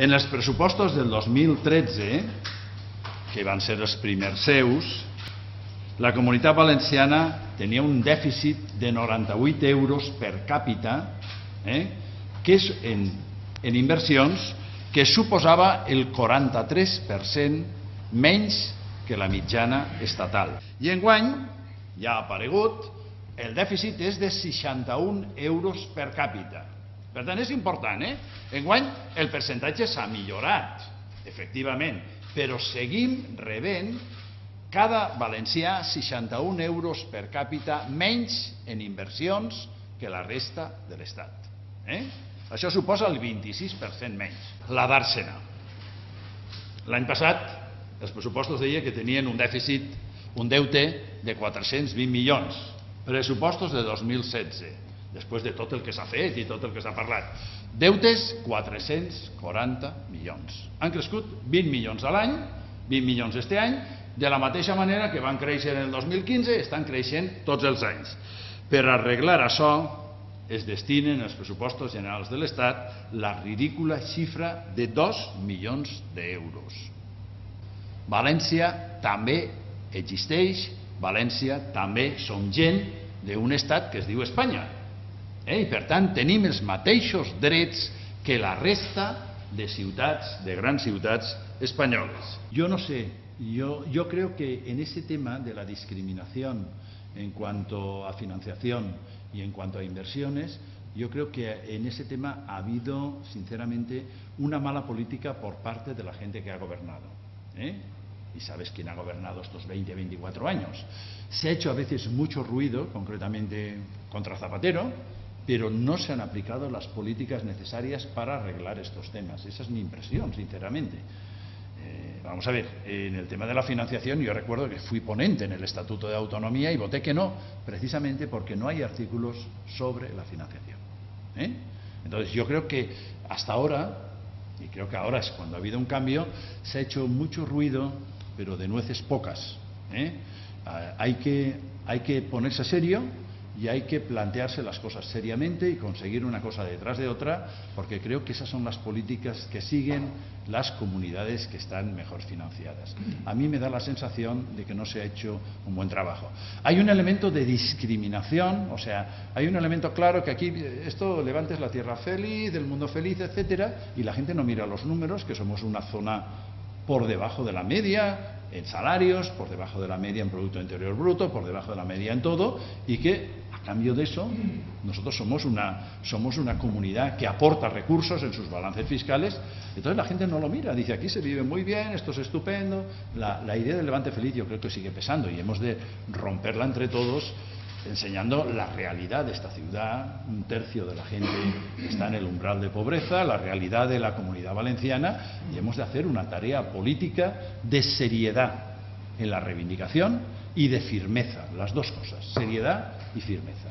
En els pressupostos del 2013, que van ser els primers seus, la comunitat valenciana tenia un dèficit de 98 euros per càpita eh, que és en, en inversions que suposava el 43% menys que la mitjana estatal. I enguany ja ha aparegut, el dèficit és de 61 euros per càpita. Per tant, és important, eh? Enguany el percentatge s'ha millorat, efectivament, però seguim rebent cada valencià 61 euros per càpita menys en inversions que la resta de l'Estat. Eh? Això suposa el 26% menys. La d'Àrsena. L'any passat els pressupostos deia que tenien un dèficit, un deute de 420 milions. Pressupostos de 2016, després de tot el que s'ha fet i tot el que s'ha parlat. Deutes, 440 milions. Han crescut 20 milions a l'any, 20 milions este any, de la mateixa manera que van créixer en el 2015, estan creixent tots els anys. Per arreglar això, es destinen els pressupostos generals de l'Estat la ridícula xifra de 2 milions d'euros. València també existeix, València també som gent d'un estat que es diu Espanya. Eh? I per tant tenim els mateixos drets que la resta de ciutats, de grans ciutats espanyoles. Jo no sé, yo, yo creo que en ese tema de la discriminación en cuanto a financiación y en cuanto a inversiones, yo creo que en ese tema ha habido, sinceramente, una mala política por parte de la gente que ha gobernado. ¿eh? Y sabes quién ha gobernado estos 20, 24 años. Se ha hecho a veces mucho ruido, concretamente contra Zapatero, pero no se han aplicado las políticas necesarias para arreglar estos temas. Esa es mi impresión, sinceramente. Eh, vamos a ver, en el tema de la financiación yo recuerdo que fui ponente en el Estatuto de Autonomía y voté que no, precisamente porque no hay artículos sobre la financiación. ¿eh? Entonces yo creo que hasta ahora, y creo que ahora es cuando ha habido un cambio, se ha hecho mucho ruido, pero de nueces pocas. ¿eh? Ah, hay, que, hay que ponerse serio y hay que plantearse las cosas seriamente y conseguir una cosa detrás de otra, porque creo que esas son las políticas que siguen las comunidades que están mejor financiadas. A mí me da la sensación de que no se ha hecho un buen trabajo. Hay un elemento de discriminación, o sea, hay un elemento claro que aquí esto levantes la tierra feliz, del mundo feliz, etcétera, y la gente no mira los números, que somos una zona por debajo de la media en salarios, por debajo de la media en Producto Interior Bruto, por debajo de la media en todo, y que a cambio de eso, nosotros somos una, somos una comunidad que aporta recursos en sus balances fiscales, entonces la gente no lo mira, dice aquí se vive muy bien, esto es estupendo, la, la idea del levante feliz yo creo que sigue pesando y hemos de romperla entre todos enseñando la realidad de esta ciudad, un tercio de la gente está en el umbral de pobreza, la realidad de la comunidad valenciana, y hemos de hacer una tarea política de seriedad en la reivindicación y de firmeza, las dos cosas, seriedad y firmeza.